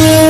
you.